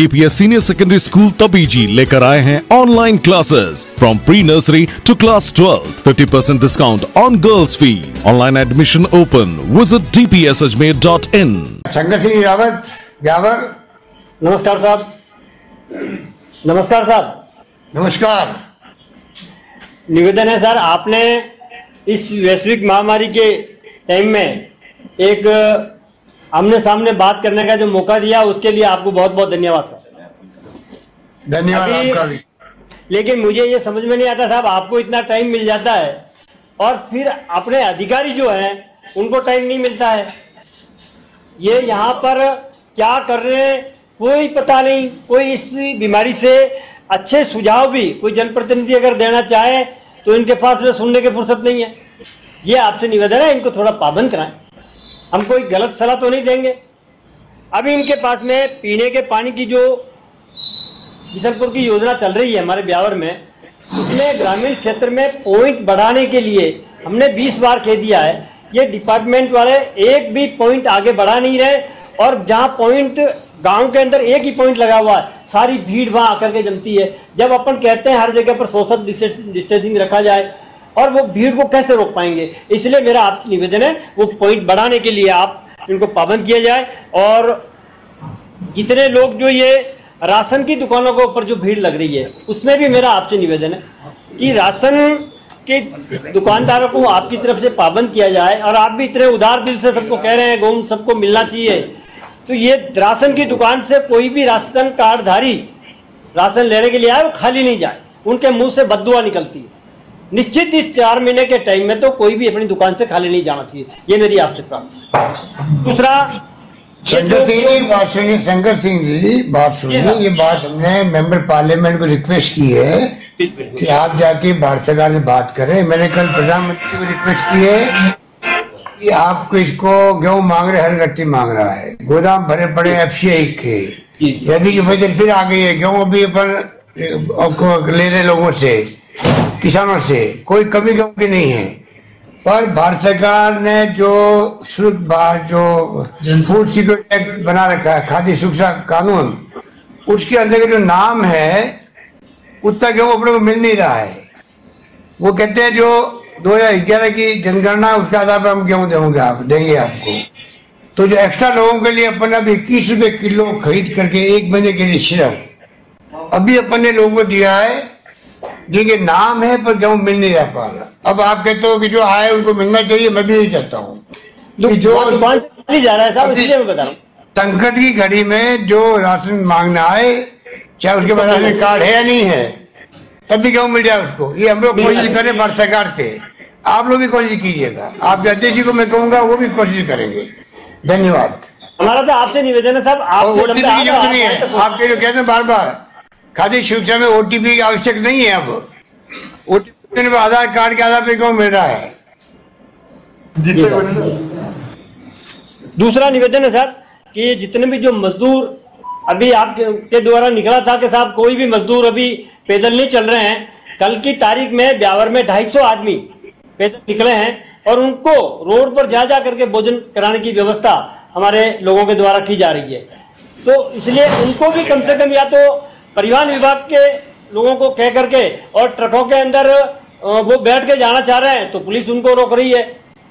DPS senior secondary school तबीजी लेकर आए हैं online classes from pre nursery to class twelve fifty percent discount on girls fees online admission open visit D P S Ajmer dot in Shankar Singh Rawat Beawar नमस्कार साहब। नमस्कार साहब। नमस्कार। निवेदन है सर आपने इस वैश्विक महामारी के टाइम में एक आमने सामने बात करने का जो मौका दिया उसके लिए आपको बहुत बहुत धन्यवाद सर। धन्यवाद आपका भी। लेकिन मुझे ये समझ में नहीं आता साहब आपको इतना टाइम मिल जाता है और फिर अपने अधिकारी जो हैं उनको टाइम नहीं मिलता है। ये यहाँ पर क्या कर रहे हैं कोई पता नहीं कोई इस बीमारी से अच्छे सुझाव भी कोई जनप्रतिनिधि अगर देना चाहे तो इनके पास में सुनने की फुर्सत नहीं है। ये आपसे निवेदन है इनको थोड़ा पाबंद कराएँ। हम कोई गलत सलाह तो नहीं देंगे। अभी इनके पास में पीने के पानी की जो बिशनपुर की योजना चल रही है हमारे ब्यावर में, उसमें ग्रामीण क्षेत्र में पॉइंट बढ़ाने के लिए हमने 20 बार कह दिया है। ये डिपार्टमेंट वाले एक भी पॉइंट आगे बढ़ा नहीं रहे और जहाँ पॉइंट गाँव के अंदर एक ही पॉइंट लगा हुआ है, सारी भीड़ वहाँ आकर के जमती है। जब अपन कहते हैं हर जगह पर सोशल डिस्टेंसिंग रखा जाए और वो भीड़ को कैसे रोक पाएँगे? इसलिए मेरा आपसे निवेदन है, वो पॉइंट बढ़ाने के लिए आप इनको पाबंद किया जाए और जितने लोग जो ये राशन की दुकानों के ऊपर जो भीड़ लग रही है, उसमें भी मेरा आपसे निवेदन है कि राशन के दुकानदारों को आपकी तरफ़ से पाबंद किया जाए और आप भी इतने उदार दिल से सबको कह रहे हैं गोम सबको मिलना चाहिए। तो ये राशन की दुकान से कोई भी राशन कार्डधारी राशन लेने के लिए आए वो खाली नहीं जाए, उनके मुँह से बदुआ निकलती है। निश्चित इस चार महीने के टाइम में तो कोई भी अपनी दुकान से खाली नहीं जाना चाहिए। ये मेरी आपसे प्रार्थना दूसरा शंकर सिंह जी बात सुनिए शंकर सिंह जी बात सुनिए हाँ। ये बात हमने मेंबर पार्लियामेंट को रिक्वेस्ट की है कि आप जाके भारत सरकार से बात करें। मैंने कल प्रधानमंत्री को रिक्वेस्ट की है कि आपको इसको गेहूँ मांग रहे हर व्यक्ति मांग रहा है। गोदाम भरे पड़े एफ़ के। रबी की फ़सल फिर आ गई है गेहूँ अभी अपन ले रहे लोगों से। किसानों से। कोई कमी गेहूँ की नहीं है। पर भारत सरकार ने जो शुद्ध जो फ़ूड सिक्योरिटी एक्ट बना रखा है खाद्य सुरक्षा कानून उसके अंदर का जो नाम है उतना गेहूँ अपने को मिल नहीं रहा है? वो कहते हैं जो 2011 की जनगणना उसके आधार पर हम गेहूँ देंगे आप देंगे आपको। तो जो एक्स्ट्रा लोगों के लिए अपन अब इक्कीस रुपए किलो खरीद करके एक महीने के लिए सिर्फ़ अभी अपन ने लोगों को दिया है जिनके नाम है पर गेहूँ मिल नहीं रहा पा रहा। अब आप कहते हो कि जो आए उनको मिलना चाहिए मैं भी यही कहता हूँ। जो जा रहा है साहब इसलिए मैं बता रहा हूँ। संकट की घड़ी में जो राशन मांगना आए चाहे उसके पास राशन कार्ड है या नहीं है तब भी गेहूँ मिल जाए उसको? ये हम लोग कोशिश करें भारत सरकार से। आप लोग भी कोशिश कीजिएगा। आप अध्यक्ष जी को मैं कहूँगा वो भी कोशिश करेंगे। धन्यवाद। हमारा तो आपसे निवेदन है साहब है। आपके जो कहते हैं बार बार खाद्य सुरक्षा में ओटीपी की आवश्यक नहीं है अब। ओटीपी में आधार कार्ड के आधार पर गेहूँ मिल रहा है? दूसरा निवेदन है सर कि जितने भी जो मजदूर अभी आपके के द्वारा निकला था कि साहब कोई भी मजदूर अभी पैदल नहीं चल रहे हैं कल की तारीख में ब्यावर में 250 आदमी पैदल निकले हैं और उनको रोड पर जा जा करके भोजन कराने की व्यवस्था हमारे लोगों के द्वारा की जा रही है। तो इसलिए उनको भी कम से कम या तो परिवहन विभाग के लोगों को कह करके और ट्रकों के अंदर वो बैठ के जाना चाह रहे हैं तो पुलिस उनको रोक रही है।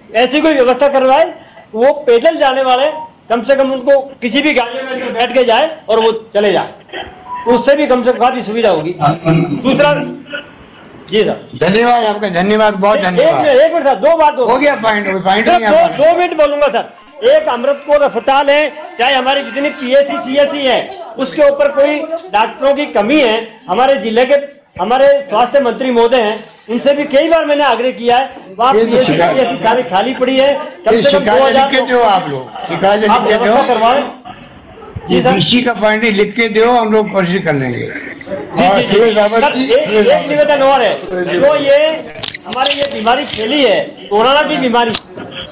ऐसी कोई व्यवस्था करवाए वो पैदल जाने वाले कम से कम उनको किसी भी गाड़ी में बैठ के जाए और वो चले जाए तो उससे भी कम से कम काफ़ी सुविधा होगी। दूसरा जी सर। धन्यवाद आपका धन्यवाद बहुत धन्यवाद। एक मिनट सर दो बात हो गया पॉइंट पॉइंट दो, मिनट बोलूँगा सर। एक अमृतपुर अस्पताल है चाहे हमारी जितनी P S C PSC CSC है उसके ऊपर कोई डॉक्टरों की कमी है? हमारे ज़िले के हमारे स्वास्थ्य मंत्री महोदय हैं उनसे भी कई बार मैंने आग्रह किया है वहाँ खाली पड़ी है कम से कम दो हज़ार आप लोग। करवाएँ। डीसी का पॉइंट लिख के दो हम लोग कोशिश कर लेंगे। और एक रावत निवेदन और है। जो ये हमारी ये बीमारी फैली है कोरोना की बीमारी।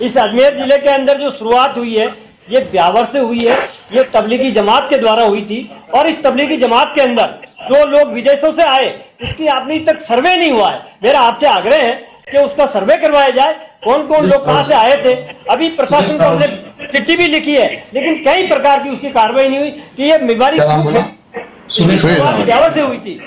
इस अजमेर ज़िले के अंदर जो शुरुआत हुई है ये ब्यावर से हुई है ये तबलीगी जमात के द्वारा हुई थी और इस तबलीगी जमात के अंदर जो लोग विदेशों से आए उसकी अभी तक सर्वे नहीं हुआ है। मेरा आपसे आग्रह है कि उसका सर्वे करवाया जाए कौन कौन लोग कहाँ से आए थे। अभी प्रशासन को हमने चिट्ठी भी लिखी है लेकिन कई प्रकार की उसकी कार्रवाई नहीं हुई कि ये बीमारी ब्यावर से हुई थी।